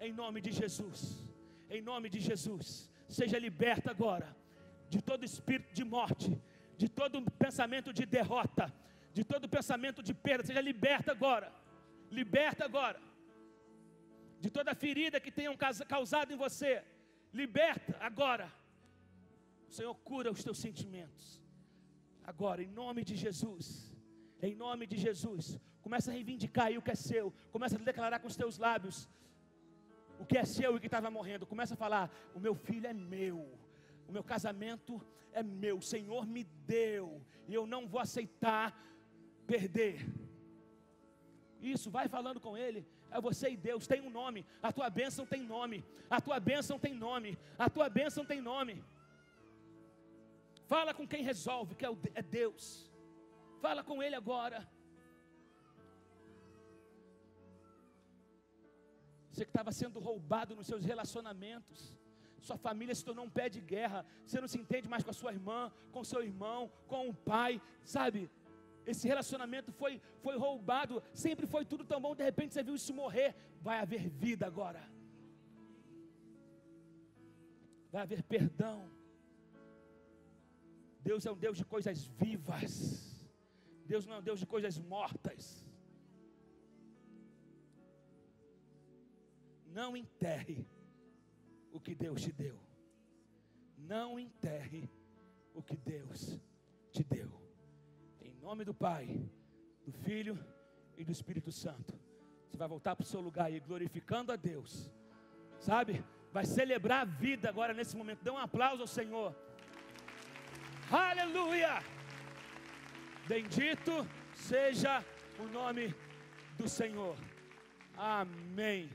Em nome de Jesus, em nome de Jesus, seja liberta agora de todo espírito de morte, de todo pensamento de derrota, de todo pensamento de perda, seja liberta agora, liberta agora, de toda ferida que tenham causado em você, Liberta agora. O Senhor cura os teus sentimentos. Agora, em nome de Jesus. Em nome de Jesus. Começa a reivindicar aí o que é seu. Começa a declarar com os teus lábios o que é seu e que estava morrendo. Começa a falar: O meu filho é meu. O meu casamento é meu. O Senhor me deu. E eu não vou aceitar perder. Isso, vai falando com Ele. É você e Deus, tem um nome. A tua bênção tem nome. A tua bênção tem nome. A tua bênção tem nome. Fala com quem resolve, que é, é Deus. Fala com Ele agora. Você que estava sendo roubado nos seus relacionamentos. Sua família se tornou um pé de guerra. Você não se entende mais com a sua irmã, com seu irmão, com o pai. Sabe? Esse relacionamento foi, foi roubado, sempre foi tudo tão bom, de repente você viu isso morrer, vai haver vida agora, vai haver perdão. Deus é um Deus de coisas vivas, Deus não é um Deus de coisas mortas. Não enterre o que Deus te deu, não enterre o que Deus te deu nome do Pai, do Filho e do Espírito Santo. Você vai voltar para o seu lugar aí, glorificando a Deus, sabe? Vai celebrar a vida agora nesse momento. Dê um aplauso ao Senhor. Aleluia! Bendito seja o nome do Senhor. Amém.